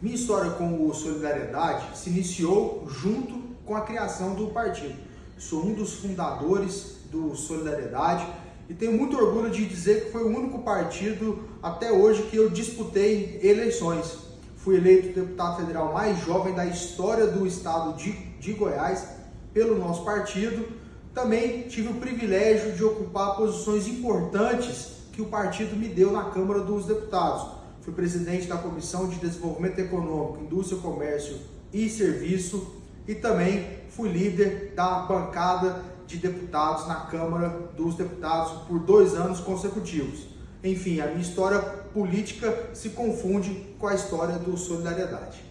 Minha história com o Solidariedade se iniciou junto com a criação do partido. Sou um dos fundadores do Solidariedade e tenho muito orgulho de dizer que foi o único partido até hoje que eu disputei eleições. Fui eleito deputado federal mais jovem da história do estado de, de Goiás pelo nosso partido. Também tive o privilégio de ocupar posições importantes que o partido me deu na Câmara dos Deputados fui presidente da Comissão de Desenvolvimento Econômico, Indústria, Comércio e Serviço e também fui líder da bancada de deputados na Câmara dos Deputados por dois anos consecutivos. Enfim, a minha história política se confunde com a história do Solidariedade.